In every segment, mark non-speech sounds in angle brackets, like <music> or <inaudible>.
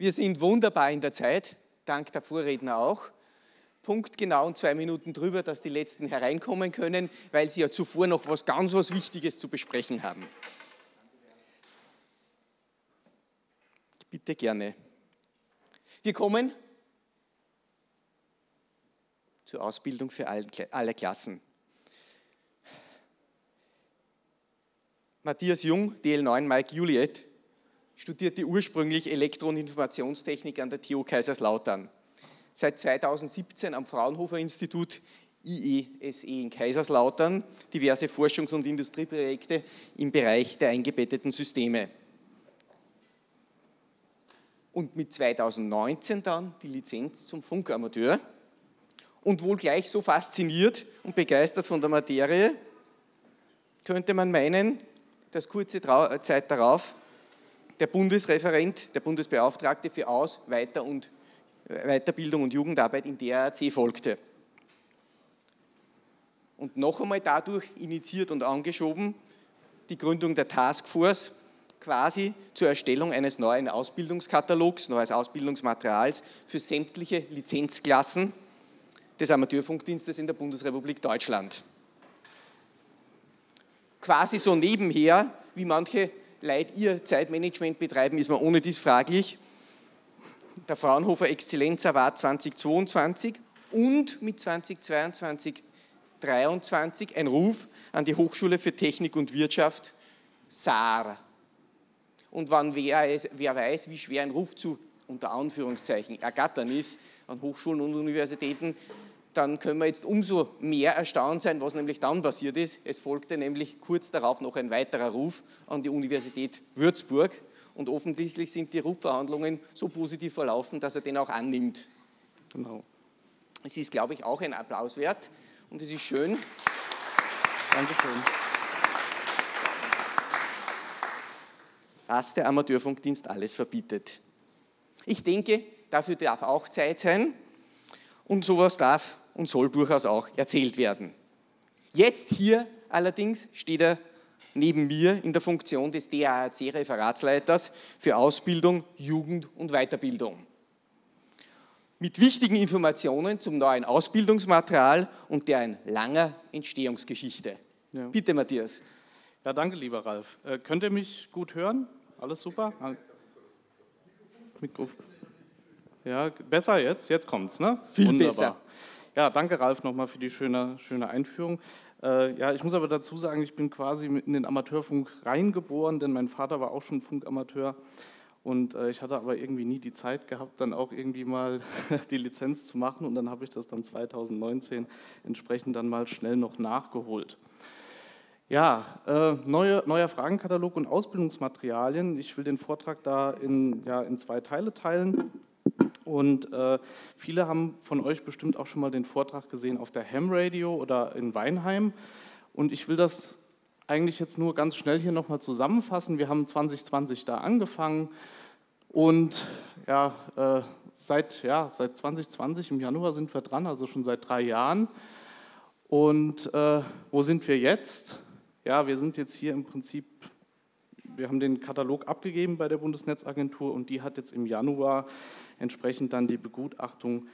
Wir sind wunderbar in der Zeit, dank der Vorredner auch. Punkt genau und zwei Minuten drüber, dass die Letzten hereinkommen können, weil sie ja zuvor noch was ganz was Wichtiges zu besprechen haben. Bitte gerne. Wir kommen zur Ausbildung für alle Klassen. Matthias Jung, DL9 Mike Juliet, studierte ursprünglich Elektro- und Informationstechnik an der TU Kaiserslautern. Seit 2017 am Fraunhofer Institut IESE e in Kaiserslautern diverse Forschungs- und Industrieprojekte im Bereich der eingebetteten Systeme. Und mit 2019 dann die Lizenz zum Funkamateur und wohl gleich so fasziniert und begeistert von der Materie, könnte man meinen, dass kurze Zeit darauf der Bundesreferent, der Bundesbeauftragte für Aus-, Weiter- und Weiterbildung und Jugendarbeit in DRAC folgte. Und noch einmal dadurch initiiert und angeschoben die Gründung der Taskforce quasi zur Erstellung eines neuen Ausbildungskatalogs, neues Ausbildungsmaterials für sämtliche Lizenzklassen des Amateurfunkdienstes in der Bundesrepublik Deutschland. Quasi so nebenher, wie manche Leute ihr Zeitmanagement betreiben, ist man ohne dies fraglich. Der Fraunhofer Exzellenz Award 2022 und mit 2022 2023 ein Ruf an die Hochschule für Technik und Wirtschaft, SAR. Und wann wer, wer weiß, wie schwer ein Ruf zu, unter Anführungszeichen, ergattern ist an Hochschulen und Universitäten, dann können wir jetzt umso mehr erstaunt sein, was nämlich dann passiert ist. Es folgte nämlich kurz darauf noch ein weiterer Ruf an die Universität Würzburg und offensichtlich sind die Rufverhandlungen so positiv verlaufen, dass er den auch annimmt. Genau. Es ist, glaube ich, auch ein Applaus wert und es ist schön. Dankeschön. Was der Amateurfunkdienst alles verbietet. Ich denke, dafür darf auch Zeit sein und sowas darf und soll durchaus auch erzählt werden. Jetzt hier allerdings steht er neben mir in der Funktion des DAAC-Referatsleiters für Ausbildung, Jugend und Weiterbildung. Mit wichtigen Informationen zum neuen Ausbildungsmaterial und deren langer Entstehungsgeschichte. Ja. Bitte, Matthias. Ja, danke, lieber Ralf. Äh, könnt ihr mich gut hören? Alles super? Mikrofon. Ja, besser jetzt? Jetzt kommt's, ne? Viel Wunderbar. besser. Ja, danke Ralf nochmal für die schöne, schöne Einführung. Äh, ja, ich muss aber dazu sagen, ich bin quasi in den Amateurfunk reingeboren, denn mein Vater war auch schon Funkamateur. Und äh, ich hatte aber irgendwie nie die Zeit gehabt, dann auch irgendwie mal <laughs> die Lizenz zu machen. Und dann habe ich das dann 2019 entsprechend dann mal schnell noch nachgeholt. Ja, äh, neue, neuer Fragenkatalog und Ausbildungsmaterialien. Ich will den Vortrag da in, ja, in zwei Teile teilen. Und äh, viele haben von euch bestimmt auch schon mal den Vortrag gesehen auf der Ham Radio oder in Weinheim. Und ich will das eigentlich jetzt nur ganz schnell hier nochmal zusammenfassen. Wir haben 2020 da angefangen und ja, äh, seit, ja, seit 2020 im Januar sind wir dran, also schon seit drei Jahren. Und äh, wo sind wir jetzt? Ja, wir sind jetzt hier im Prinzip, wir haben den Katalog abgegeben bei der Bundesnetzagentur und die hat jetzt im Januar entsprechend dann die Begutachtung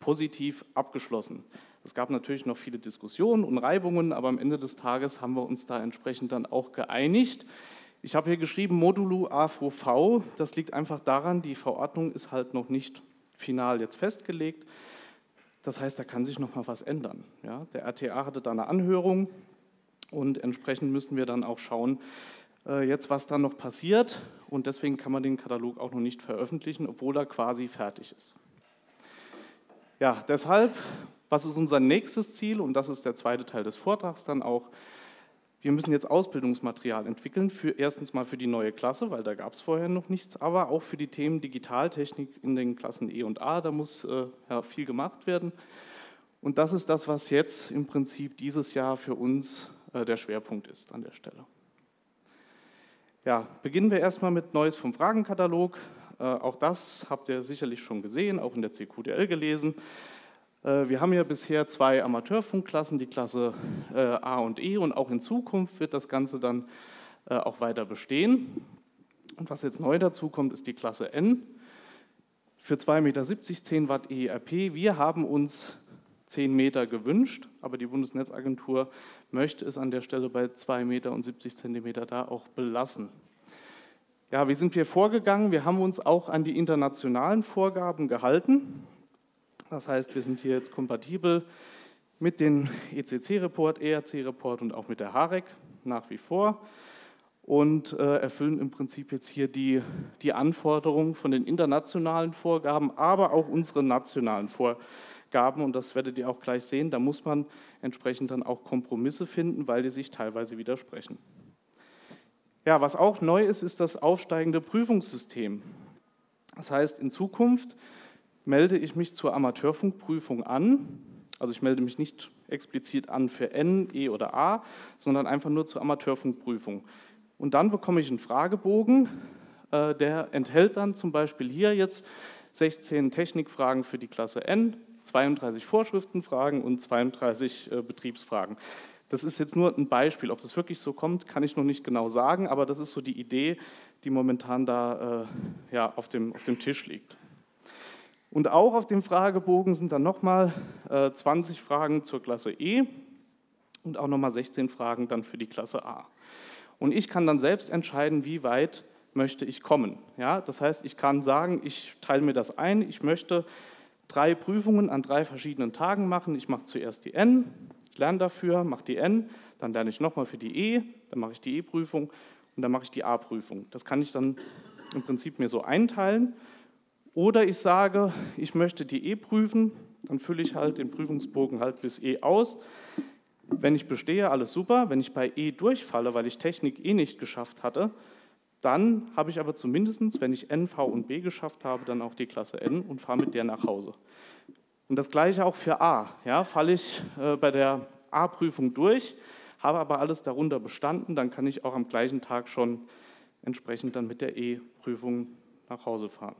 positiv abgeschlossen. Es gab natürlich noch viele Diskussionen und Reibungen, aber am Ende des Tages haben wir uns da entsprechend dann auch geeinigt. Ich habe hier geschrieben Modulu AVV. Das liegt einfach daran, die Verordnung ist halt noch nicht final jetzt festgelegt. Das heißt, da kann sich noch mal was ändern. Ja, der RTA hatte da eine Anhörung und entsprechend müssen wir dann auch schauen, jetzt, was dann noch passiert. Und deswegen kann man den Katalog auch noch nicht veröffentlichen, obwohl er quasi fertig ist. Ja, deshalb, was ist unser nächstes Ziel? Und das ist der zweite Teil des Vortrags dann auch. Wir müssen jetzt Ausbildungsmaterial entwickeln, für, erstens mal für die neue Klasse, weil da gab es vorher noch nichts, aber auch für die Themen Digitaltechnik in den Klassen E und A, da muss äh, ja, viel gemacht werden. Und das ist das, was jetzt im Prinzip dieses Jahr für uns äh, der Schwerpunkt ist an der Stelle. Ja, beginnen wir erstmal mit Neues vom Fragenkatalog. Äh, auch das habt ihr sicherlich schon gesehen, auch in der CQDL gelesen. Äh, wir haben ja bisher zwei Amateurfunkklassen, die Klasse äh, A und E, und auch in Zukunft wird das Ganze dann äh, auch weiter bestehen. Und was jetzt neu dazu kommt, ist die Klasse N. für 2,70 Meter 10 Watt EERP. Wir haben uns 10 Meter gewünscht, aber die Bundesnetzagentur möchte es an der Stelle bei 2,70 Meter und 70 Zentimeter da auch belassen. Ja, wie sind wir vorgegangen? Wir haben uns auch an die internationalen Vorgaben gehalten. Das heißt, wir sind hier jetzt kompatibel mit dem ECC-Report, ERC-Report und auch mit der HAREC nach wie vor und äh, erfüllen im Prinzip jetzt hier die, die Anforderungen von den internationalen Vorgaben, aber auch unsere nationalen Vorgaben. Und das werdet ihr auch gleich sehen. Da muss man entsprechend dann auch Kompromisse finden, weil die sich teilweise widersprechen. Ja, was auch neu ist, ist das aufsteigende Prüfungssystem. Das heißt, in Zukunft melde ich mich zur Amateurfunkprüfung an. Also ich melde mich nicht explizit an für N, E oder A, sondern einfach nur zur Amateurfunkprüfung. Und dann bekomme ich einen Fragebogen, äh, der enthält dann zum Beispiel hier jetzt 16 Technikfragen für die Klasse N, 32 Vorschriftenfragen und 32 äh, Betriebsfragen. Das ist jetzt nur ein Beispiel. Ob das wirklich so kommt, kann ich noch nicht genau sagen, aber das ist so die Idee, die momentan da äh, ja, auf, dem, auf dem Tisch liegt. Und auch auf dem Fragebogen sind dann nochmal äh, 20 Fragen zur Klasse E und auch nochmal 16 Fragen dann für die Klasse A. Und ich kann dann selbst entscheiden, wie weit möchte ich kommen. Ja, das heißt, ich kann sagen, ich teile mir das ein, ich möchte drei Prüfungen an drei verschiedenen Tagen machen. Ich mache zuerst die N, ich lerne dafür, mache die N, dann lerne ich nochmal für die E, dann mache ich die E-Prüfung und dann mache ich die A-Prüfung. Das kann ich dann im Prinzip mir so einteilen. Oder ich sage, ich möchte die E prüfen, dann fülle ich halt den Prüfungsbogen halt bis E aus. Wenn ich bestehe, alles super. Wenn ich bei E durchfalle, weil ich Technik eh nicht geschafft hatte, dann habe ich aber zumindest, wenn ich N, V und B geschafft habe, dann auch die Klasse N und fahre mit der nach Hause. Und das gleiche auch für A. Ja, falle ich äh, bei der A-Prüfung durch, habe aber alles darunter bestanden, dann kann ich auch am gleichen Tag schon entsprechend dann mit der E-Prüfung nach Hause fahren.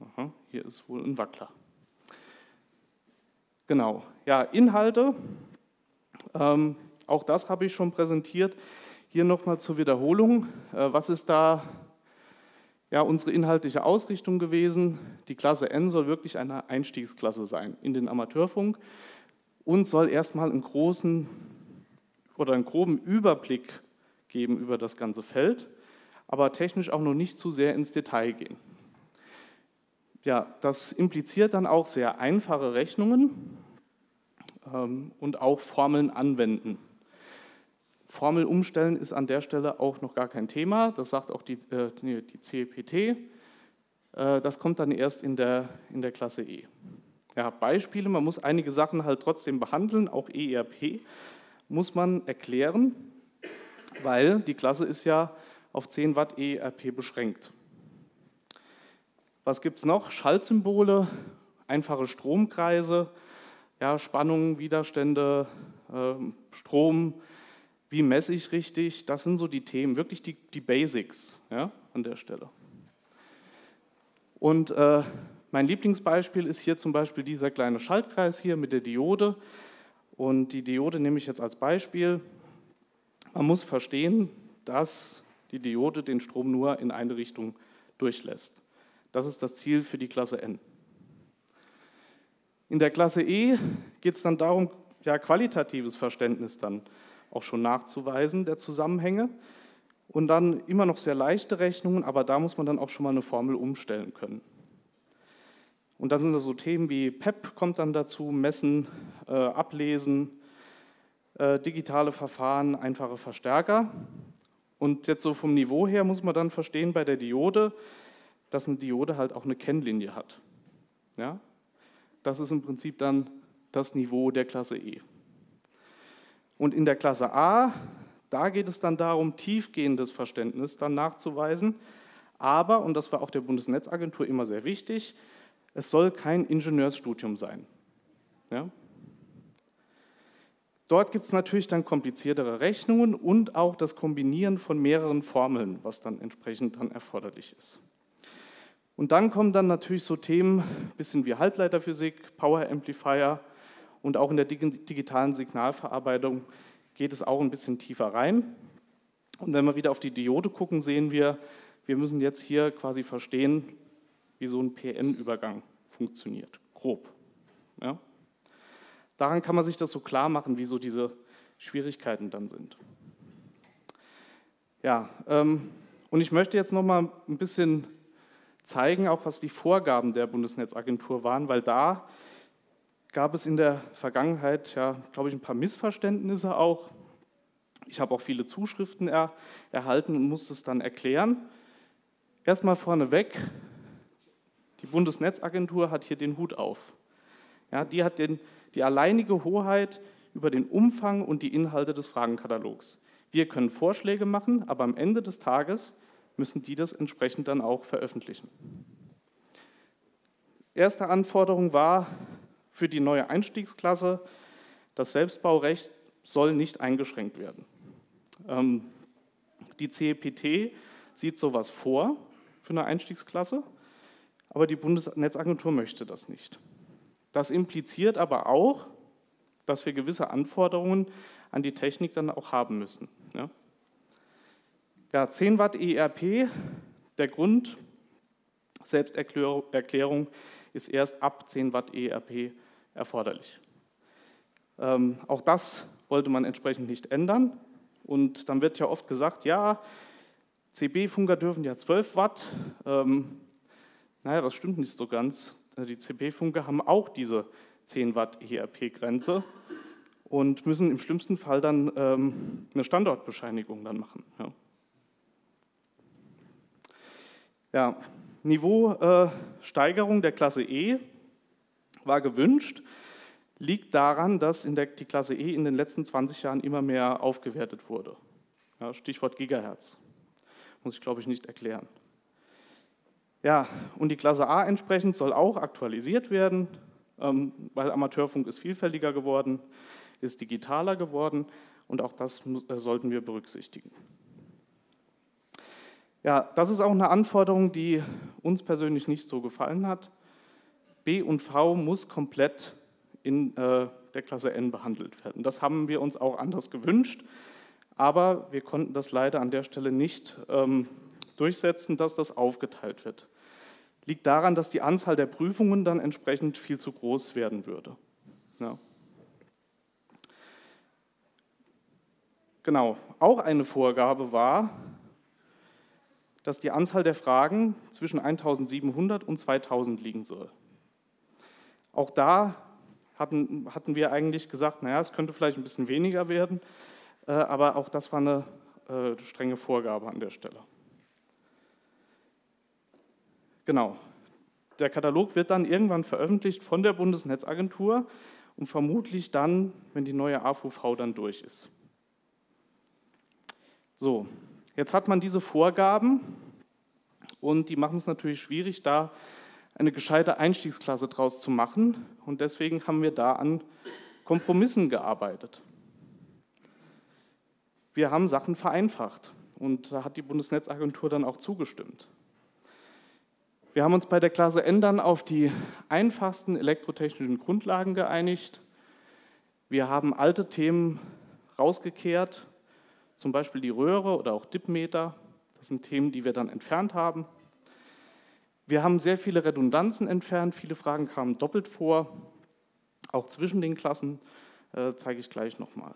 Aha, hier ist wohl ein Wackler. Genau, ja, Inhalte ähm, auch das habe ich schon präsentiert. Hier nochmal zur Wiederholung. Äh, was ist da ja, unsere inhaltliche Ausrichtung gewesen? Die Klasse N soll wirklich eine Einstiegsklasse sein in den Amateurfunk und soll erstmal einen großen oder einen groben Überblick geben über das ganze Feld, aber technisch auch noch nicht zu sehr ins Detail gehen. Ja, das impliziert dann auch sehr einfache Rechnungen, ähm, und auch Formeln anwenden. Formel umstellen ist an der Stelle auch noch gar kein Thema, das sagt auch die, äh, die CPT. Äh, das kommt dann erst in der, in der Klasse E. Ja, Beispiele, man muss einige Sachen halt trotzdem behandeln, auch ERP muss man erklären, weil die Klasse ist ja auf 10 Watt ERP beschränkt. Was gibt es noch? Schaltsymbole, einfache Stromkreise, ja, Spannungen, Widerstände, äh, Strom, wie messe ich richtig, das sind so die Themen, wirklich die, die Basics ja, an der Stelle. Und äh, mein Lieblingsbeispiel ist hier zum Beispiel dieser kleine Schaltkreis hier mit der Diode. Und die Diode nehme ich jetzt als Beispiel. Man muss verstehen, dass die Diode den Strom nur in eine Richtung durchlässt. Das ist das Ziel für die Klasse N. In der Klasse E geht es dann darum, ja, qualitatives Verständnis dann auch schon nachzuweisen der Zusammenhänge. Und dann immer noch sehr leichte Rechnungen, aber da muss man dann auch schon mal eine Formel umstellen können. Und dann sind da so Themen wie PEP kommt dann dazu, Messen, äh, Ablesen, äh, digitale Verfahren, einfache Verstärker. Und jetzt so vom Niveau her muss man dann verstehen bei der Diode, dass eine Diode halt auch eine Kennlinie hat. Ja? Das ist im Prinzip dann das Niveau der Klasse E. Und in der Klasse A, da geht es dann darum, tiefgehendes Verständnis dann nachzuweisen. Aber, und das war auch der Bundesnetzagentur immer sehr wichtig, es soll kein Ingenieursstudium sein. Ja? Dort gibt es natürlich dann kompliziertere Rechnungen und auch das Kombinieren von mehreren Formeln, was dann entsprechend dann erforderlich ist. Und dann kommen dann natürlich so Themen, bisschen wie Halbleiterphysik, Power Amplifier und auch in der digitalen Signalverarbeitung geht es auch ein bisschen tiefer rein. Und wenn wir wieder auf die Diode gucken, sehen wir, wir müssen jetzt hier quasi verstehen, wie so ein PN-Übergang funktioniert, grob. Ja? Daran kann man sich das so klar machen, wie so diese Schwierigkeiten dann sind. Ja, ähm, und ich möchte jetzt noch mal ein bisschen zeigen, auch was die Vorgaben der Bundesnetzagentur waren, weil da gab es in der Vergangenheit, ja, glaube ich, ein paar Missverständnisse auch. Ich habe auch viele Zuschriften er, erhalten und musste es dann erklären. Erstmal vorneweg, die Bundesnetzagentur hat hier den Hut auf. Ja, die hat den, die alleinige Hoheit über den Umfang und die Inhalte des Fragenkatalogs. Wir können Vorschläge machen, aber am Ende des Tages müssen die das entsprechend dann auch veröffentlichen. Erste Anforderung war für die neue Einstiegsklasse, das Selbstbaurecht soll nicht eingeschränkt werden. Ähm, die CEPT sieht sowas vor für eine Einstiegsklasse, aber die Bundesnetzagentur möchte das nicht. Das impliziert aber auch, dass wir gewisse Anforderungen an die Technik dann auch haben müssen. Ja, ja 10 Watt ERP, der Grund, Selbsterklärung ist erst ab 10 Watt ERP erforderlich. Ähm, auch das wollte man entsprechend nicht ändern. Und dann wird ja oft gesagt, ja, CB-Funker dürfen ja 12 Watt. Ähm, naja, das stimmt nicht so ganz. Die CB-Funker haben auch diese 10 Watt ERP-Grenze und müssen im schlimmsten Fall dann ähm, eine Standortbescheinigung dann machen. Ja, ja Niveausteigerung äh, der Klasse E war gewünscht, liegt daran, dass in der, die Klasse E in den letzten 20 Jahren immer mehr aufgewertet wurde. Ja, Stichwort Gigahertz. Muss ich, glaube ich, nicht erklären. Ja, und die Klasse A entsprechend soll auch aktualisiert werden, ähm, weil Amateurfunk ist vielfältiger geworden, ist digitaler geworden und auch das äh, sollten wir berücksichtigen. Ja, das ist auch eine Anforderung, die uns persönlich nicht so gefallen hat. B und V muss komplett in äh, der Klasse N behandelt werden. Das haben wir uns auch anders gewünscht, aber wir konnten das leider an der Stelle nicht ähm, durchsetzen, dass das aufgeteilt wird. Liegt daran, dass die Anzahl der Prüfungen dann entsprechend viel zu groß werden würde. Ja. Genau, auch eine Vorgabe war, dass die Anzahl der Fragen zwischen 1700 und 2000 liegen soll. Auch da hatten, hatten wir eigentlich gesagt, naja, es könnte vielleicht ein bisschen weniger werden, äh, aber auch das war eine äh, strenge Vorgabe an der Stelle. Genau. Der Katalog wird dann irgendwann veröffentlicht von der Bundesnetzagentur und vermutlich dann, wenn die neue AVV dann durch ist. So, jetzt hat man diese Vorgaben und die machen es natürlich schwierig, da eine gescheite Einstiegsklasse draus zu machen. Und deswegen haben wir da an Kompromissen gearbeitet. Wir haben Sachen vereinfacht und da hat die Bundesnetzagentur dann auch zugestimmt. Wir haben uns bei der Klasse N dann auf die einfachsten elektrotechnischen Grundlagen geeinigt. Wir haben alte Themen rausgekehrt, zum Beispiel die Röhre oder auch Dipmeter. Das sind Themen, die wir dann entfernt haben. Wir haben sehr viele Redundanzen entfernt, viele Fragen kamen doppelt vor, auch zwischen den Klassen, äh, zeige ich gleich nochmal.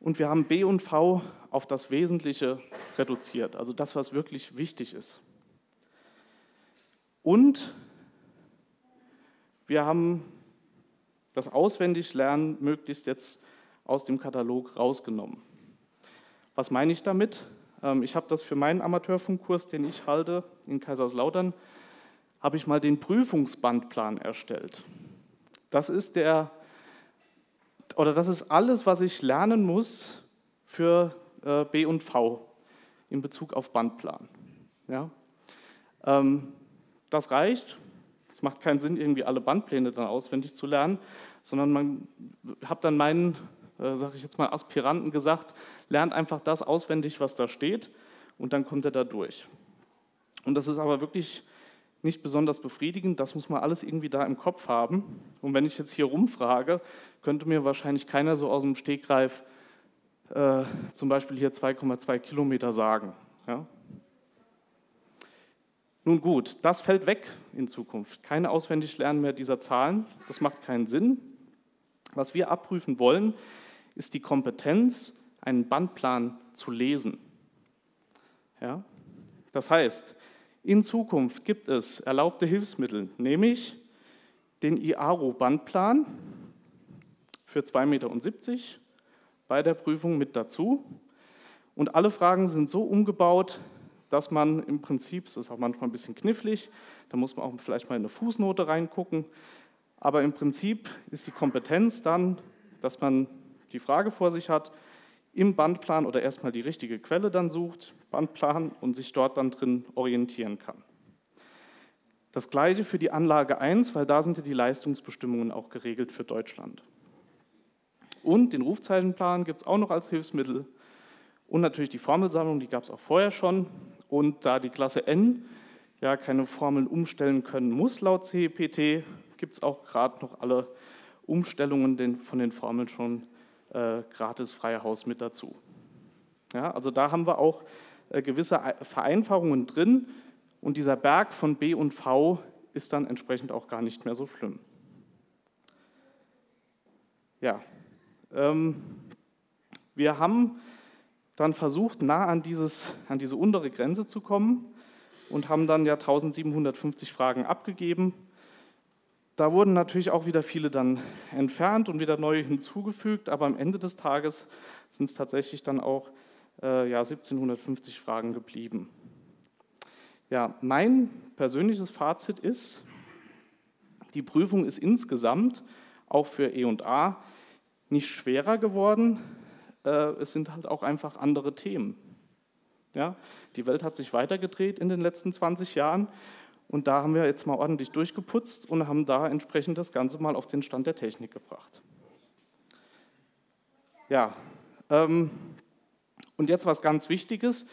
Und wir haben B und V auf das Wesentliche reduziert, also das, was wirklich wichtig ist. Und wir haben das Auswendiglernen möglichst jetzt aus dem Katalog rausgenommen. Was meine ich damit? Ähm, ich habe das für meinen Amateurfunkkurs, den ich halte in Kaiserslautern, habe ich mal den Prüfungsbandplan erstellt. Das ist der oder das ist alles, was ich lernen muss für äh, B und V in Bezug auf Bandplan. Ja? Ähm, das reicht. Es macht keinen Sinn, irgendwie alle Bandpläne dann auswendig zu lernen, sondern man hat dann meinen äh, sage ich jetzt mal, Aspiranten gesagt, lernt einfach das auswendig, was da steht und dann kommt er da durch. Und das ist aber wirklich nicht besonders befriedigend, das muss man alles irgendwie da im Kopf haben. Und wenn ich jetzt hier rumfrage, könnte mir wahrscheinlich keiner so aus dem Stegreif äh, zum Beispiel hier 2,2 Kilometer sagen. Ja? Nun gut, das fällt weg in Zukunft. Keine auswendig lernen mehr dieser Zahlen, das macht keinen Sinn. Was wir abprüfen wollen, ist die Kompetenz, einen Bandplan zu lesen. Ja? Das heißt, in Zukunft gibt es erlaubte Hilfsmittel, nämlich den IARO-Bandplan für 2,70 Meter bei der Prüfung mit dazu. Und alle Fragen sind so umgebaut, dass man im Prinzip, es ist auch manchmal ein bisschen knifflig, da muss man auch vielleicht mal in eine Fußnote reingucken, aber im Prinzip ist die Kompetenz dann, dass man die Frage vor sich hat, im Bandplan oder erstmal die richtige Quelle dann sucht, Bandplan und sich dort dann drin orientieren kann. Das gleiche für die Anlage 1, weil da sind ja die Leistungsbestimmungen auch geregelt für Deutschland. Und den Rufzeichenplan gibt es auch noch als Hilfsmittel. Und natürlich die Formelsammlung, die gab es auch vorher schon. Und da die Klasse N ja keine Formeln umstellen können muss laut CEPT, gibt es auch gerade noch alle Umstellungen von den Formeln schon äh, gratis freie Haus mit dazu. Ja, also da haben wir auch äh, gewisse Vereinfachungen drin und dieser Berg von B und V ist dann entsprechend auch gar nicht mehr so schlimm. Ja, ähm, wir haben dann versucht, nah an, dieses, an diese untere Grenze zu kommen und haben dann ja 1750 Fragen abgegeben. Da wurden natürlich auch wieder viele dann entfernt und wieder neue hinzugefügt, aber am Ende des Tages sind es tatsächlich dann auch äh, ja, 1750 Fragen geblieben. Ja, mein persönliches Fazit ist, die Prüfung ist insgesamt auch für E und A nicht schwerer geworden, äh, es sind halt auch einfach andere Themen. Ja, die Welt hat sich weitergedreht in den letzten 20 Jahren und da haben wir jetzt mal ordentlich durchgeputzt und haben da entsprechend das Ganze mal auf den Stand der Technik gebracht. Ja, ähm, und jetzt was ganz Wichtiges.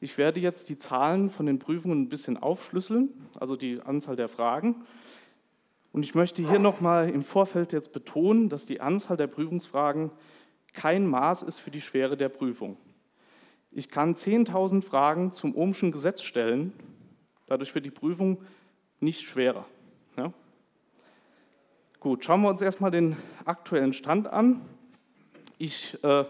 Ich werde jetzt die Zahlen von den Prüfungen ein bisschen aufschlüsseln, also die Anzahl der Fragen. Und ich möchte hier nochmal im Vorfeld jetzt betonen, dass die Anzahl der Prüfungsfragen kein Maß ist für die Schwere der Prüfung. Ich kann 10.000 Fragen zum Ohmschen Gesetz stellen, dadurch wird die Prüfung nicht schwerer. Ja? Gut, schauen wir uns erstmal den aktuellen Stand an. Ich äh,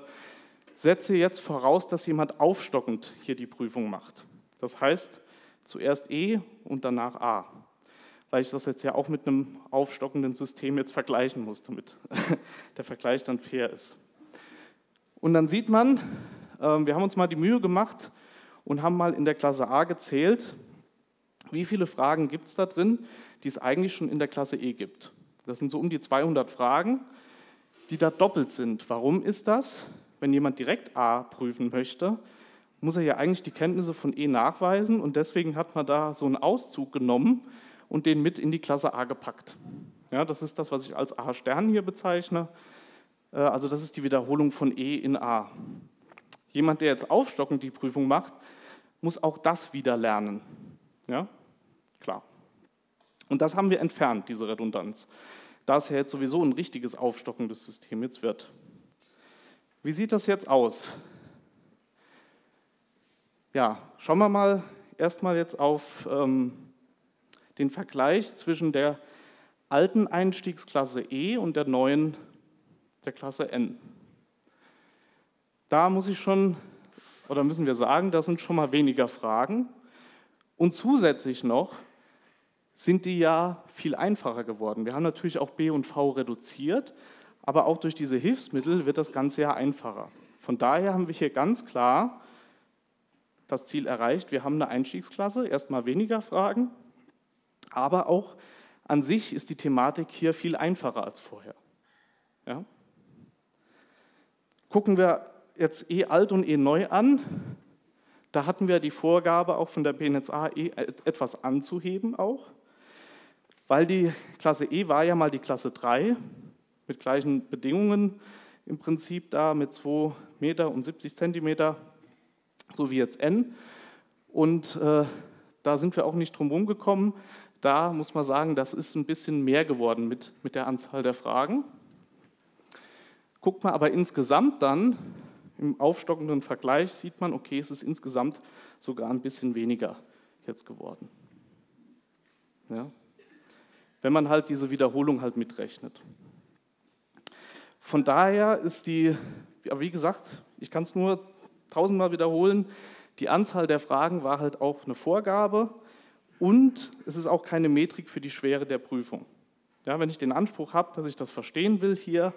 setze jetzt voraus, dass jemand aufstockend hier die Prüfung macht. Das heißt, zuerst E und danach A, weil ich das jetzt ja auch mit einem aufstockenden System jetzt vergleichen muss, damit <laughs> der Vergleich dann fair ist. Und dann sieht man, ähm, wir haben uns mal die Mühe gemacht und haben mal in der Klasse A gezählt, wie viele Fragen gibt es da drin, die es eigentlich schon in der Klasse E gibt. Das sind so um die 200 Fragen, die da doppelt sind. Warum ist das? Wenn jemand direkt A prüfen möchte, muss er ja eigentlich die Kenntnisse von E nachweisen und deswegen hat man da so einen Auszug genommen und den mit in die Klasse A gepackt. Ja, das ist das, was ich als A-Stern hier bezeichne. Äh, also das ist die Wiederholung von E in A. Jemand, der jetzt aufstockend die Prüfung macht, muss auch das wieder lernen. Ja, klar. Und das haben wir entfernt, diese Redundanz, da es ja jetzt sowieso ein richtiges aufstockendes System jetzt wird. Wie sieht das jetzt aus? Ja, schauen wir mal erstmal jetzt auf ähm, den Vergleich zwischen der alten Einstiegsklasse E und der neuen der Klasse N. Da muss ich schon, oder müssen wir sagen, da sind schon mal weniger Fragen. Und zusätzlich noch sind die ja viel einfacher geworden. Wir haben natürlich auch B und V reduziert, aber auch durch diese Hilfsmittel wird das Ganze ja einfacher. Von daher haben wir hier ganz klar das Ziel erreicht. Wir haben eine Einstiegsklasse, erstmal weniger Fragen, aber auch an sich ist die Thematik hier viel einfacher als vorher. Ja? Gucken wir jetzt E alt und E neu an. Da hatten wir die Vorgabe auch von der BNSA E etwas anzuheben auch, weil die Klasse E war ja mal die Klasse 3 mit gleichen Bedingungen im Prinzip da mit 2 Meter und 70 Zentimeter, so wie jetzt N. Und äh, da sind wir auch nicht drum herum gekommen. Da muss man sagen, das ist ein bisschen mehr geworden mit, mit der Anzahl der Fragen. Guckt man aber insgesamt dann, im aufstockenden Vergleich, sieht man, okay, es ist insgesamt sogar ein bisschen weniger jetzt geworden. Ja? Wenn man halt diese Wiederholung halt mitrechnet. Von daher ist die, wie gesagt, ich kann es nur tausendmal wiederholen, die Anzahl der Fragen war halt auch eine Vorgabe und es ist auch keine Metrik für die Schwere der Prüfung. Ja, wenn ich den Anspruch habe, dass ich das verstehen will hier,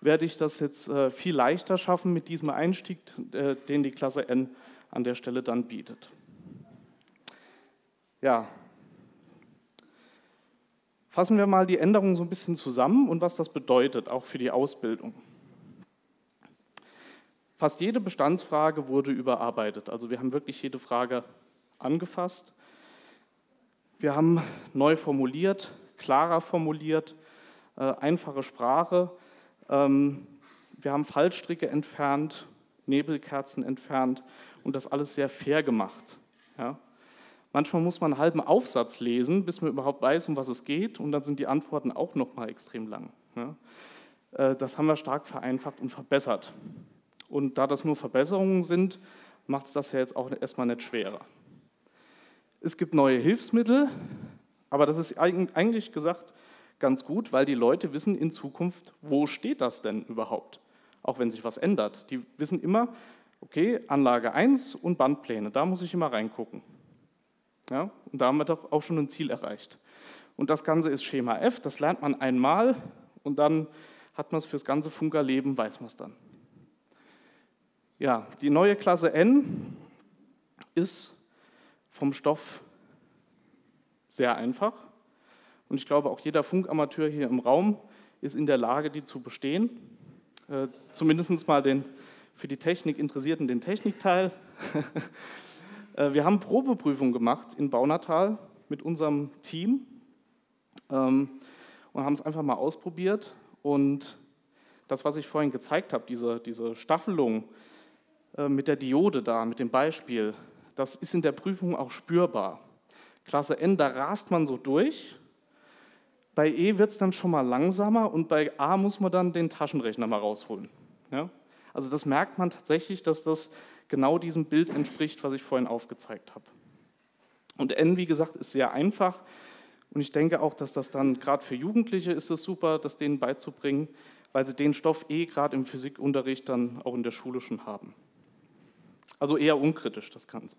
werde ich das jetzt äh, viel leichter schaffen mit diesem Einstieg, äh, den die Klasse N an der Stelle dann bietet. Ja, fassen wir mal die Änderungen so ein bisschen zusammen und was das bedeutet, auch für die Ausbildung. Fast jede Bestandsfrage wurde überarbeitet. Also wir haben wirklich jede Frage angefasst. Wir haben neu formuliert, klarer formuliert, äh, einfache Sprache. Ähm, wir haben Fallstricke entfernt, Nebelkerzen entfernt und das alles sehr fair gemacht. Ja? Manchmal muss man einen halben Aufsatz lesen, bis man überhaupt weiß, um was es geht, und dann sind die Antworten auch noch mal extrem lang. Äh, das haben wir stark vereinfacht und verbessert. Und da das nur Verbesserungen sind, macht es das ja jetzt auch erstmal nicht schwerer. Es gibt neue Hilfsmittel, aber das ist eigentlich gesagt ganz gut, weil die Leute wissen in Zukunft, wo steht das denn überhaupt, auch wenn sich was ändert. Die wissen immer, okay, Anlage 1 und Bandpläne, da muss ich immer reingucken. Ja, und da haben wir doch auch schon ein Ziel erreicht. Und das Ganze ist Schema F, das lernt man einmal und dann hat man es fürs ganze Funkerleben, weiß man es dann. Ja, die neue Klasse N ist vom Stoff sehr einfach. Und ich glaube, auch jeder Funkamateur hier im Raum ist in der Lage, die zu bestehen. Äh, Zumindest mal den für die Technik Interessierten den Technikteil. <laughs> äh, wir haben Probeprüfung gemacht in Baunatal mit unserem Team ähm, und haben es einfach mal ausprobiert. Und das, was ich vorhin gezeigt habe, diese, diese Staffelung, äh, mit der Diode da, mit dem Beispiel, das ist in der Prüfung auch spürbar. Klasse N, da rast man so durch. Bei E wird es dann schon mal langsamer und bei A muss man dann den Taschenrechner mal rausholen. Ja? Also das merkt man tatsächlich, dass das genau diesem Bild entspricht, was ich vorhin aufgezeigt habe. Und N, wie gesagt, ist sehr einfach. Und ich denke auch, dass das dann gerade für Jugendliche ist es super, das denen beizubringen, weil sie den Stoff eh gerade im Physikunterricht dann auch in der Schule schon haben. Also eher unkritisch das Ganze.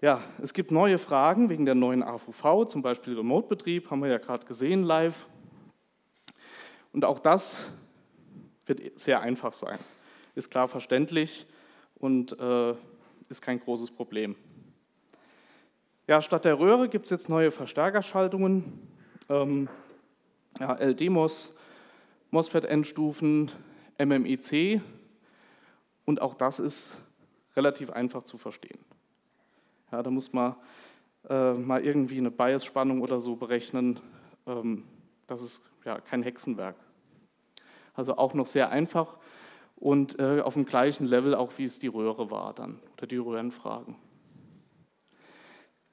Ja, es gibt neue Fragen wegen der neuen AVV, zum Beispiel Remote-Betrieb, haben wir ja gerade gesehen live. Und auch das wird sehr einfach sein. Ist klar verständlich und äh, ist kein großes Problem. Ja, statt der Röhre gibt es jetzt neue Verstärkerschaltungen, ähm, ja, LDMOS, MOSFET-Endstufen, MMIC und auch das ist relativ einfach zu verstehen. Ja, da muss man äh, mal irgendwie eine Bias-Spannung oder so berechnen. Ähm, das ist ja kein Hexenwerk. Also auch noch sehr einfach und äh, auf dem gleichen Level auch, wie es die Röhre war dann oder die Röhrenfragen.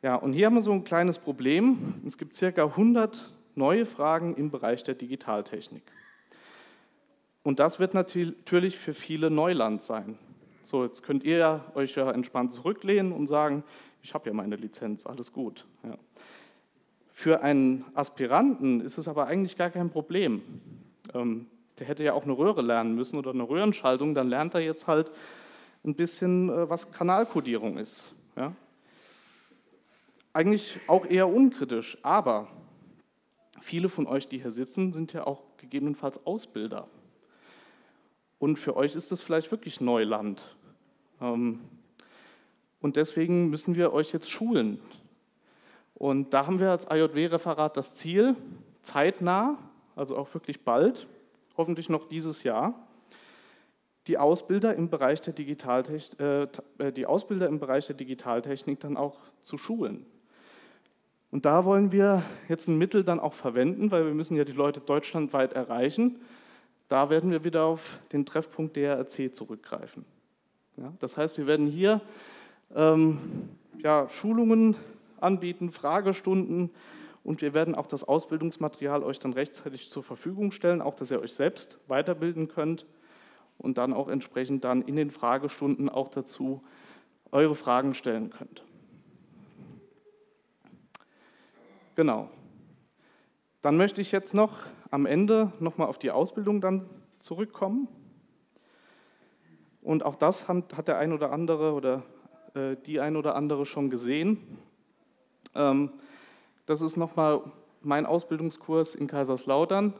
Ja, und hier haben wir so ein kleines Problem. Es gibt circa 100 neue Fragen im Bereich der Digitaltechnik. Und das wird natürlich für viele Neuland sein. So, jetzt könnt ihr euch ja entspannt zurücklehnen und sagen, ich habe ja meine Lizenz, alles gut. Ja. Für einen Aspiranten ist es aber eigentlich gar kein Problem. Ähm, der hätte ja auch eine Röhre lernen müssen oder eine Röhrenschaltung, dann lernt er jetzt halt ein bisschen, äh, was Kanalkodierung ist. Ja. Eigentlich auch eher unkritisch, aber viele von euch, die hier sitzen, sind ja auch gegebenenfalls Ausbilder. Und für euch ist das vielleicht wirklich Neuland. Ähm, und deswegen müssen wir euch jetzt schulen. Und da haben wir als IJW-Referat das Ziel, zeitnah, also auch wirklich bald, hoffentlich noch dieses Jahr, die Ausbilder im Bereich der, Digitaltechnik, äh, äh, Ausbilder im Bereich der Digitaltechnik dann auch zu schulen. Und da wollen wir jetzt ein Mittel dann auch verwenden, weil wir müssen ja die Leute deutschlandweit erreichen. Da werden wir wieder auf den Treffpunkt DRC zurückgreifen. Ja, das heißt, wir werden hier ähm, ja, Schulungen anbieten, Fragestunden und wir werden auch das Ausbildungsmaterial euch dann rechtzeitig zur Verfügung stellen, auch dass ihr euch selbst weiterbilden könnt und dann auch entsprechend dann in den Fragestunden auch dazu eure Fragen stellen könnt. genau. Dann möchte ich jetzt noch am Ende nochmal auf die Ausbildung dann zurückkommen. Und auch das hat der ein oder andere oder äh, die ein oder andere schon gesehen. Ähm, das ist nochmal mein Ausbildungskurs in Kaiserslautern.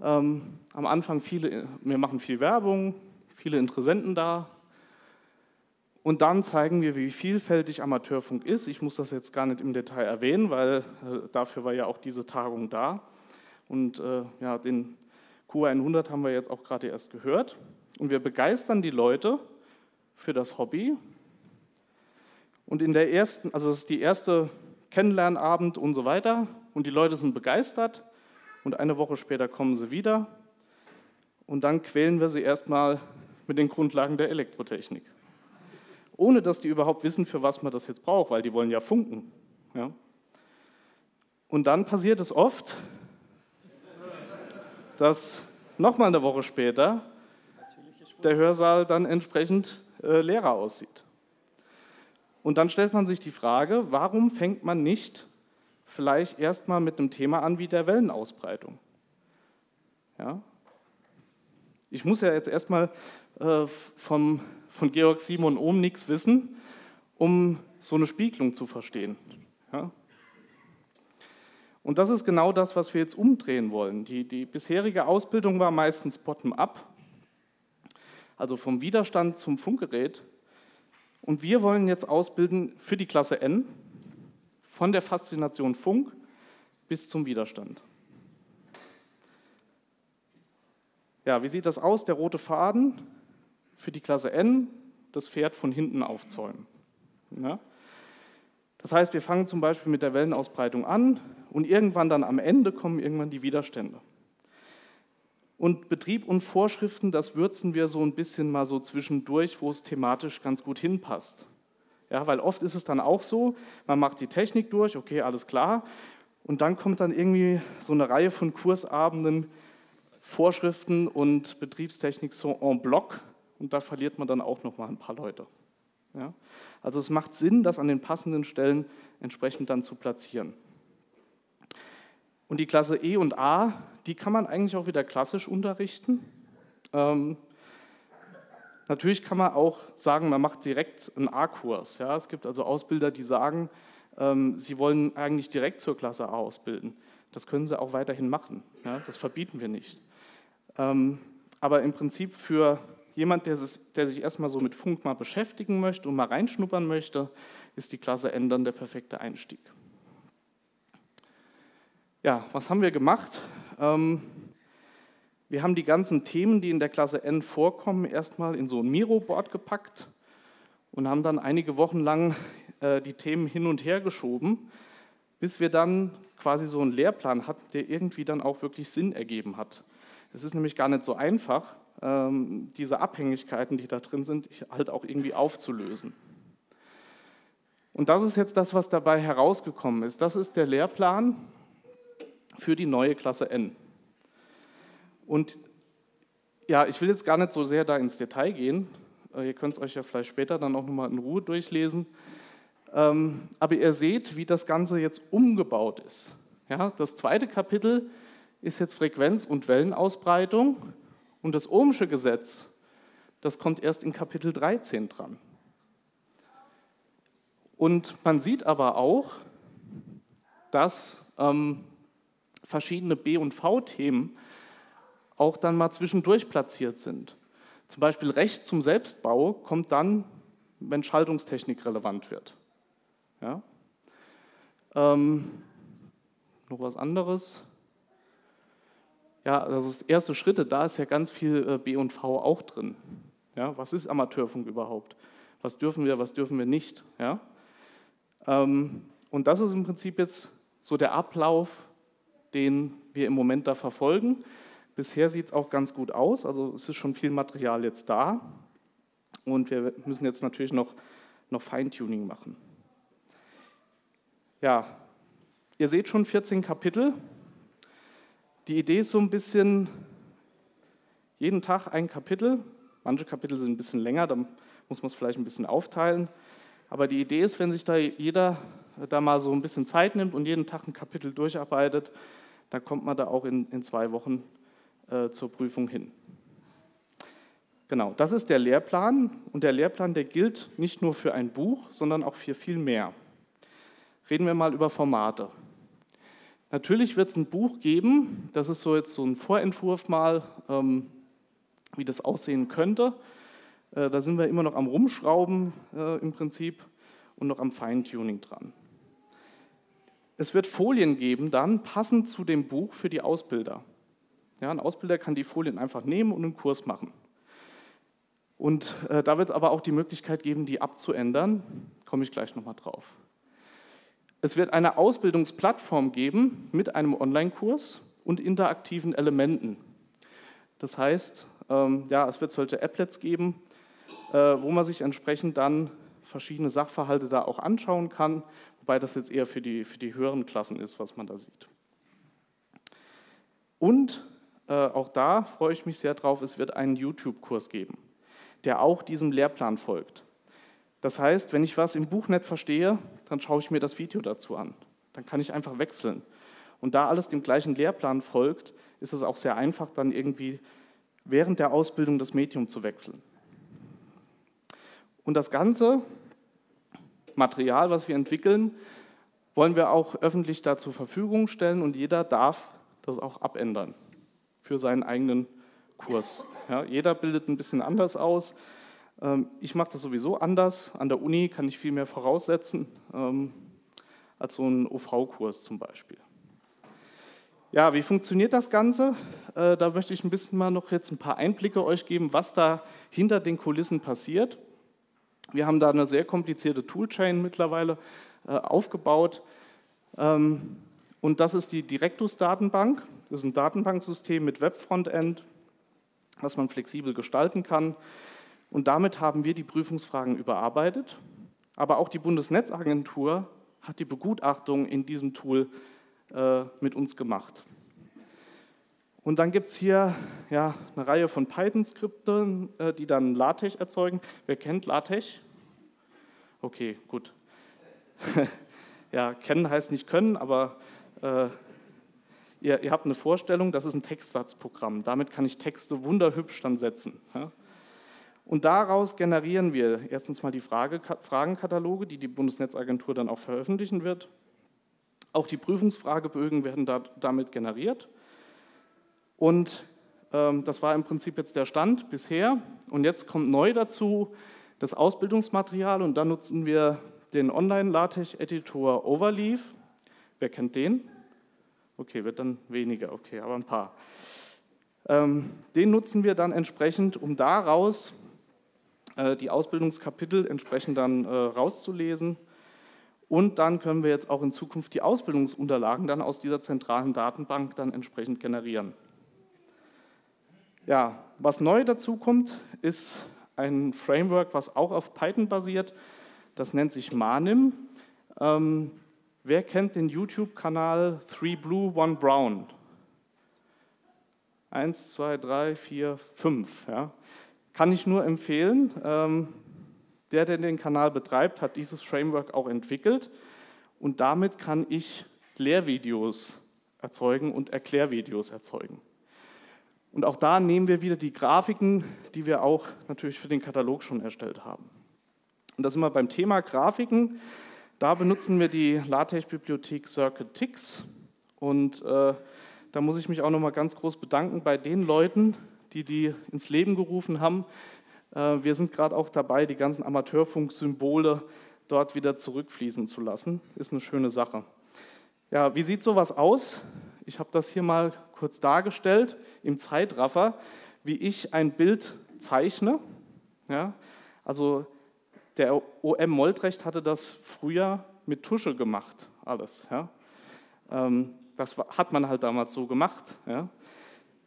Ähm, am Anfang viele, wir machen viel Werbung, viele Interessenten da. Und dann zeigen wir, wie vielfältig Amateurfunk ist. Ich muss das jetzt gar nicht im Detail erwähnen, weil äh, dafür war ja auch diese Tagung da. Und äh, ja, den Q100 haben wir jetzt auch gerade erst gehört. Und wir begeistern die Leute für das Hobby. Und in der ersten, also das ist die erste Kennenlernabend und so weiter. Und die Leute sind begeistert. Und eine Woche später kommen sie wieder. Und dann quälen wir sie erstmal mit den Grundlagen der Elektrotechnik. Ohne dass die überhaupt wissen, für was man das jetzt braucht, weil die wollen ja funken. Ja? Und dann passiert es oft, dass nochmal eine Woche später der Hörsaal dann entsprechend äh, leerer aussieht. Und dann stellt man sich die Frage, warum fängt man nicht vielleicht erstmal mit einem Thema an wie der Wellenausbreitung? Ja? Ich muss ja jetzt erstmal äh, vom, von Georg Simon Ohm nichts wissen, um so eine Spiegelung zu verstehen. Ja? Und das ist genau das, was wir jetzt umdrehen wollen. Die, die bisherige Ausbildung war meistens bottom-up, also vom Widerstand zum Funkgerät. Und wir wollen jetzt ausbilden für die Klasse N, von der Faszination Funk bis zum Widerstand. Ja, wie sieht das aus? Der rote Faden für die Klasse N, das Pferd von hinten aufzäumen. Ja? Das heißt, wir fangen zum Beispiel mit der Wellenausbreitung an und irgendwann dann am Ende kommen irgendwann die Widerstände. Und Betrieb und Vorschriften, das würzen wir so ein bisschen mal so zwischendurch, wo es thematisch ganz gut hinpasst. Ja, weil oft ist es dann auch so, man macht die Technik durch, okay, alles klar, und dann kommt dann irgendwie so eine Reihe von Kursabenden, Vorschriften und Betriebstechnik so en bloc und da verliert man dann auch noch mal ein paar Leute. Ja? Also es macht Sinn, das an den passenden Stellen entsprechend dann zu platzieren. Und die Klasse E und A, die kann man eigentlich auch wieder klassisch unterrichten. Ähm, natürlich kann man auch sagen, man macht direkt einen A-Kurs. Ja? Es gibt also Ausbilder, die sagen, ähm, sie wollen eigentlich direkt zur Klasse A ausbilden. Das können sie auch weiterhin machen. Ja? Das verbieten wir nicht. Ähm, aber im Prinzip für jemand, der sich, der sich erstmal so mit Funk mal beschäftigen möchte und mal reinschnuppern möchte, ist die Klasse N dann der perfekte Einstieg. Ja, was haben wir gemacht? Ähm, wir haben die ganzen Themen, die in der Klasse N vorkommen, erstmal in so ein Miro-Board gepackt und haben dann einige Wochen lang äh, die Themen hin und her geschoben, bis wir dann quasi so einen Lehrplan hatten, der irgendwie dann auch wirklich Sinn ergeben hat. Es ist nämlich gar nicht so einfach, ähm, diese Abhängigkeiten, die da drin sind, halt auch irgendwie aufzulösen. Und das ist jetzt das, was dabei herausgekommen ist. Das ist der Lehrplan für die neue Klasse N. Und ja, ich will jetzt gar nicht so sehr da ins Detail gehen. Äh, ihr könnt es euch ja vielleicht später dann auch nochmal in Ruhe durchlesen. Ähm, aber ihr seht, wie das Ganze jetzt umgebaut ist. Ja, das zweite Kapitel ist jetzt Frequenz- und Wellenausbreitung. Und das Ohmsche Gesetz, das kommt erst in Kapitel 13 dran. Und man sieht aber auch, dass ähm, verschiedene B- und V-Themen auch dann mal zwischendurch platziert sind. Zum Beispiel Recht zum Selbstbau kommt dann, wenn Schaltungstechnik relevant wird. Ja? Ähm, noch was anderes. Ja, also das erste Schritte, da ist ja ganz viel äh, B und V auch drin. Ja, was ist Amateurfunk überhaupt? Was dürfen wir, was dürfen wir nicht? Ja? Ähm, und das ist im Prinzip jetzt so der Ablauf, den wir im Moment da verfolgen. Bisher sieht es auch ganz gut aus, also es ist schon viel Material jetzt da und wir müssen jetzt natürlich noch, noch Feintuning machen. Ja, ihr seht schon 14 Kapitel, die Idee ist so ein bisschen, jeden Tag ein Kapitel. Manche Kapitel sind ein bisschen länger, dann muss man es vielleicht ein bisschen aufteilen. Aber die Idee ist, wenn sich da jeder da mal so ein bisschen Zeit nimmt und jeden Tag ein Kapitel durcharbeitet, dann kommt man da auch in, in zwei Wochen äh, zur Prüfung hin. Genau, das ist der Lehrplan und der Lehrplan, der gilt nicht nur für ein Buch, sondern auch für viel mehr. Reden wir mal über Formate. Natürlich wird es ein Buch geben, das ist so jetzt so ein Vorentwurf mal, ähm, wie das aussehen könnte. Äh, da sind wir immer noch am Rumschrauben äh, im Prinzip und noch am Feintuning dran. Es wird Folien geben, dann passend zu dem Buch für die Ausbilder. Ja, ein Ausbilder kann die Folien einfach nehmen und einen Kurs machen. Und äh, da wird es aber auch die Möglichkeit geben, die abzuändern. Komme ich gleich nochmal drauf. Es wird eine Ausbildungsplattform geben mit einem Online-Kurs und interaktiven Elementen. Das heißt, ähm, ja, es wird solche Applets geben, äh, wo man sich entsprechend dann verschiedene Sachverhalte da auch anschauen kann, wobei das jetzt eher für die, für die höheren Klassen ist, was man da sieht. Und äh, auch da freue ich mich sehr drauf, es wird einen YouTube-Kurs geben, der auch diesem Lehrplan folgt. Das heißt, wenn ich was im Buch nicht verstehe, dann schaue ich mir das Video dazu an. Dann kann ich einfach wechseln. Und da alles dem gleichen Lehrplan folgt, ist es auch sehr einfach, dann irgendwie während der Ausbildung das Medium zu wechseln. Und das ganze Material, was wir entwickeln, wollen wir auch öffentlich da zur Verfügung stellen und jeder darf das auch abändern für seinen eigenen Kurs. Ja, jeder bildet ein bisschen anders aus. Ähm, ich mache das sowieso anders. An der Uni kann ich viel mehr voraussetzen ähm, als so ein OV-Kurs zum Beispiel. Ja, wie funktioniert das Ganze? Äh, da möchte ich ein bisschen mal noch jetzt ein paar Einblicke euch geben, was da hinter den Kulissen passiert. Wir haben da eine sehr komplizierte Toolchain mittlerweile äh, aufgebaut. Ähm, und das ist die Directus-Datenbank. Das ist ein Datenbanksystem mit Web-Frontend, was man flexibel gestalten kann. Und damit haben wir die Prüfungsfragen überarbeitet. Aber auch die Bundesnetzagentur hat die Begutachtung in diesem Tool äh, mit uns gemacht. Und dann gibt es hier ja, eine Reihe von Python-Skripten, äh, die dann LaTeX erzeugen. Wer kennt LaTeX? Okay, gut. <laughs> ja, kennen heißt nicht können, aber äh, ihr, ihr, habt eine Vorstellung, das ist ein Textsatzprogramm. Damit kann ich Texte wunderhübsch dann setzen. Ja? Und daraus generieren wir erstens mal die Frage, Fragenkataloge, die die Bundesnetzagentur dann auch veröffentlichen wird. Auch die Prüfungsfragebögen werden da, damit generiert. Und ähm, das war im Prinzip jetzt der Stand bisher. Und jetzt kommt neu dazu das Ausbildungsmaterial und da nutzen wir den Online-LaTeX-Editor Overleaf. Wer kennt den? Okay, wird dann weniger, okay, aber ein paar. Ähm, den nutzen wir dann entsprechend, um daraus äh, die Ausbildungskapitel entsprechend dann äh, rauszulesen. Und dann können wir jetzt auch in Zukunft die Ausbildungsunterlagen dann aus dieser zentralen Datenbank dann entsprechend generieren. Ja, was neu dazu kommt, ist ein Framework, was auch auf Python basiert. Das nennt sich Manim. Ähm, wer kennt den YouTube-Kanal 3 Blue, 1 Brown? Eins, zwei, drei, vier, fünf. Ja. Kann ich nur empfehlen. Ähm, der, der den Kanal betreibt, hat dieses Framework auch entwickelt. Und damit kann ich Lehrvideos erzeugen und Erklärvideos erzeugen. Und auch da nehmen wir wieder die Grafiken, die wir auch natürlich für den Katalog schon erstellt haben. Und da sind wir beim Thema Grafiken. Da benutzen wir die LaTeX-Bibliothek CircuitX. Und äh, da muss ich mich auch nochmal ganz groß bedanken bei den Leuten, die die ins Leben gerufen haben. Äh, wir sind gerade auch dabei, die ganzen Amateurfunk-Symbole dort wieder zurückfließen zu lassen. Ist eine schöne Sache. Ja, wie sieht sowas aus? Ich habe das hier mal kurz dargestellt im Zeitraffer, wie ich ein Bild zeichne. Ja, also der OM Moltrecht hatte das früher mit Tusche gemacht, alles. Ja. Ähm, das hat man halt damals so gemacht. Ja.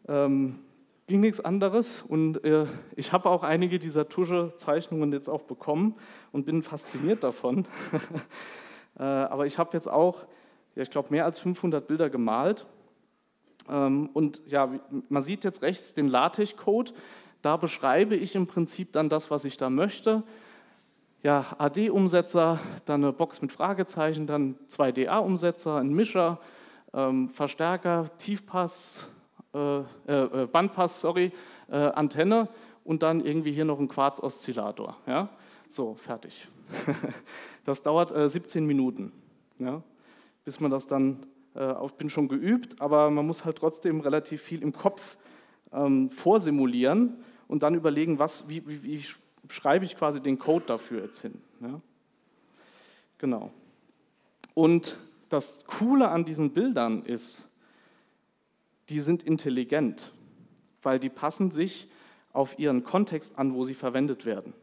Ähm, ging nichts anderes und äh, ich habe auch einige dieser Tuschezeichnungen jetzt auch bekommen und bin fasziniert davon. <laughs> äh, aber ich habe jetzt auch, ich glaube, mehr als 500 Bilder gemalt und ja, man sieht jetzt rechts den LaTeX-Code. Da beschreibe ich im Prinzip dann das, was ich da möchte. ja, AD-Umsetzer, dann eine Box mit Fragezeichen, dann zwei DA-Umsetzer, ein Mischer, ähm, Verstärker, Tiefpass, äh, äh, Bandpass, sorry, äh, Antenne und dann irgendwie hier noch ein Quarz-Oszillator. Ja? So, fertig. <laughs> das dauert 17 äh, Minuten, ja? bis man das dann, äh, ich bin schon geübt, aber man muss halt trotzdem relativ viel im Kopf ähm, vorsimulieren und dann überlegen, was, wie, wie, wie schreibe ich quasi den Code dafür jetzt hin. Ja? Genau. Und das Coole an diesen Bildern ist, die sind intelligent, weil die passen sich auf ihren Kontext an, wo sie verwendet werden.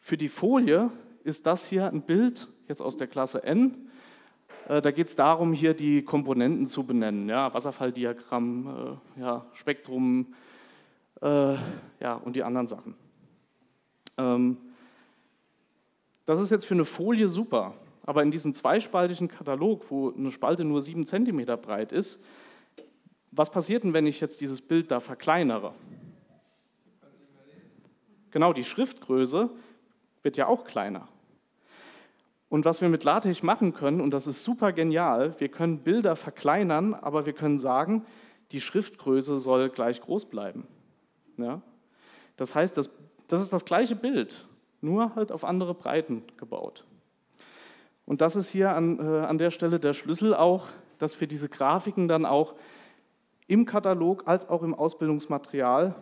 Für die Folie ist das hier ein Bild, jetzt aus der Klasse N. Äh, da geht es darum, hier die Komponenten zu benennen. Ja, Wasserfalldiagramm, äh, ja, Spektrum äh, ja, und die anderen Sachen. Ähm, das ist jetzt für eine Folie super, aber in diesem zweispaltigen Katalog, wo eine Spalte nur 7 cm breit ist, was passiert denn, wenn ich jetzt dieses Bild da verkleinere? Genau, die Schriftgröße wird ja auch kleiner. Und was wir mit LaTeX machen können, und das ist super genial, wir können Bilder verkleinern, aber wir können sagen, die Schriftgröße soll gleich groß bleiben. Ja? Das heißt, das, das ist das gleiche Bild, nur halt auf andere Breiten gebaut. Und das ist hier an, äh, an der Stelle der Schlüssel auch, dass wir diese Grafiken dann auch im Katalog als auch im Ausbildungsmaterial,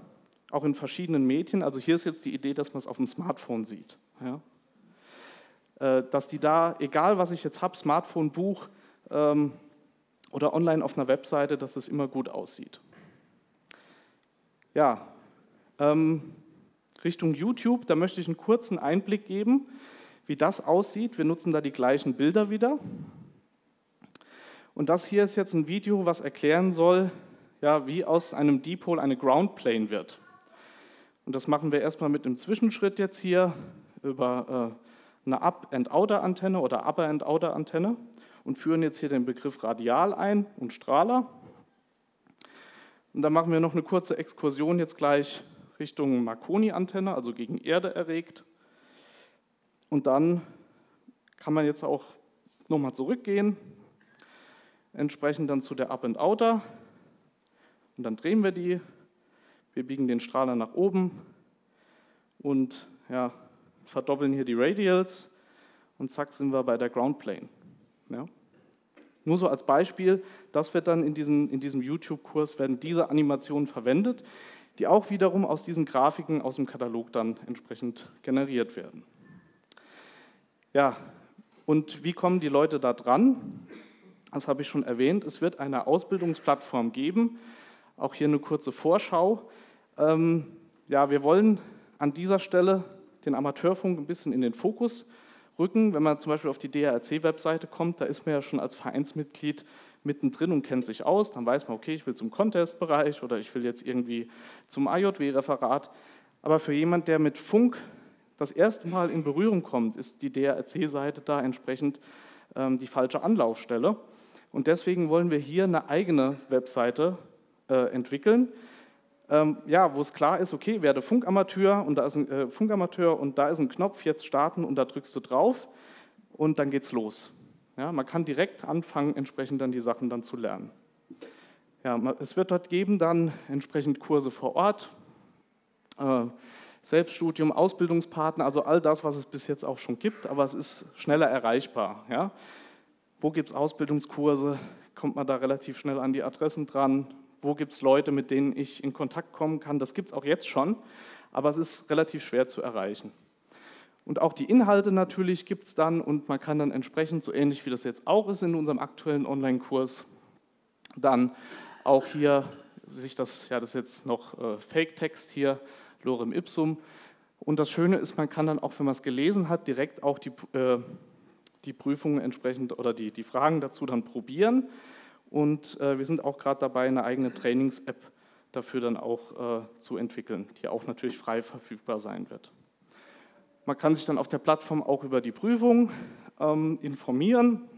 auch in verschiedenen Medien, also hier ist jetzt die Idee, dass man es auf dem Smartphone sieht. Ja? Äh, dass die da, egal was ich jetzt habe, Smartphone, Buch ähm, oder online auf einer Webseite, dass es immer gut aussieht. Ja, ähm, Richtung YouTube, da möchte ich einen kurzen Einblick geben, wie das aussieht. Wir nutzen da die gleichen Bilder wieder. Und das hier ist jetzt ein Video, was erklären soll, ja, wie aus einem Dipol eine Groundplane wird. Und das machen wir erstmal mit einem Zwischenschritt jetzt hier über äh, eine Up-and-Outer-Antenne oder Upper-and-Outer-Antenne und führen jetzt hier den Begriff Radial ein und Strahler. Und dann machen wir noch eine kurze Exkursion jetzt gleich Richtung Marconi-Antenne, also gegen Erde erregt. Und dann kann man jetzt auch nochmal zurückgehen, entsprechend dann zu der Up and Outer. Und dann drehen wir die, wir biegen den Strahler nach oben und ja, verdoppeln hier die Radials und zack sind wir bei der Ground Plane. Ja. Nur so als Beispiel, das wird dann in, diesen, in diesem YouTube-Kurs, werden diese Animationen verwendet die auch wiederum aus diesen Grafiken aus dem Katalog dann entsprechend generiert werden. Ja, und wie kommen die Leute da dran? Das habe ich schon erwähnt. Es wird eine Ausbildungsplattform geben. Auch hier eine kurze Vorschau. Ähm, ja, wir wollen an dieser Stelle den Amateurfunk ein bisschen in den Fokus rücken. Wenn man zum Beispiel auf die DRC-Webseite kommt, da ist man ja schon als Vereinsmitglied mittendrin und kennt sich aus, dann weiß man, okay, ich will zum Contest-Bereich oder ich will jetzt irgendwie zum AJW-Referat. Aber für jemand, der mit Funk das erste Mal in Berührung kommt, ist die DRC-Seite da entsprechend ähm, die falsche Anlaufstelle. Und deswegen wollen wir hier eine eigene Webseite äh, entwickeln, ähm, ja, wo es klar ist, okay, werde Funkamateur und da ist ein äh, Funkamateur und da ist ein Knopf, jetzt starten und da drückst du drauf und dann geht's los. Ja, man kann direkt anfangen, entsprechend dann die Sachen dann zu lernen. Ja, es wird dort geben dann entsprechend Kurse vor Ort, äh, Selbststudium, Ausbildungspartner, also all das, was es bis jetzt auch schon gibt, aber es ist schneller erreichbar. Ja? Wo gibt es Ausbildungskurse? Kommt man da relativ schnell an die Adressen dran? Wo gibt es Leute, mit denen ich in Kontakt kommen kann? Das gibt es auch jetzt schon, aber es ist relativ schwer zu erreichen. Und auch die Inhalte natürlich gibt es dann und man kann dann entsprechend, so ähnlich wie das jetzt auch ist in unserem aktuellen Online-Kurs, dann auch hier sich das, ja das ist jetzt noch äh, Fake-Text hier, Lorem Ipsum. Und das Schöne ist, man kann dann auch, wenn man es gelesen hat, direkt auch die, äh, die Prüfungen entsprechend oder die, die Fragen dazu dann probieren. Und äh, wir sind auch gerade dabei, eine eigene Trainings-App dafür dann auch äh, zu entwickeln, die auch natürlich frei verfügbar sein wird. Man kann sich dann auf der Plattform auch über die Prüfung ähm, informieren,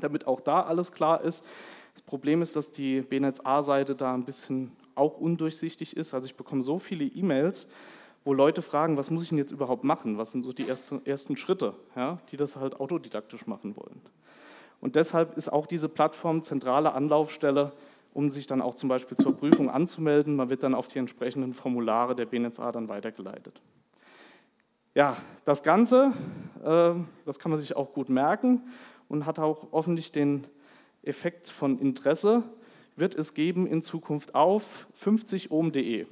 damit auch da alles klar ist. Das Problem ist, dass die BNetz A-Seite da ein bisschen auch undurchsichtig ist. Also ich bekomme so viele E-Mails wo Leute fragen, was muss ich denn jetzt überhaupt machen? Was sind so die ersten, ersten Schritte, ja, die das halt autodidaktisch machen wollen. Und deshalb ist auch diese Plattform zentrale Anlaufstelle, um sich dann auch zum Beispiel zur Prüfung anzumelden. Man wird dann auf die entsprechenden Formulare der BNetzA dann weitergeleitet. Ja, das Ganze, äh, das kann man sich auch gut merken und hat auch hoffentlich den Effekt von Interesse, wird es geben in Zukunft auf 50ohm.de.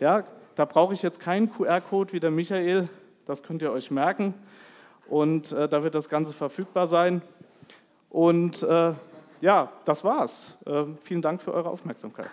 Ja, da brauche ich jetzt keinen QR-Code wie der Michael, das könnt ihr euch merken. Und äh, da wird das Ganze verfügbar sein. Und äh, ja, das war's. Äh, vielen Dank für eure Aufmerksamkeit.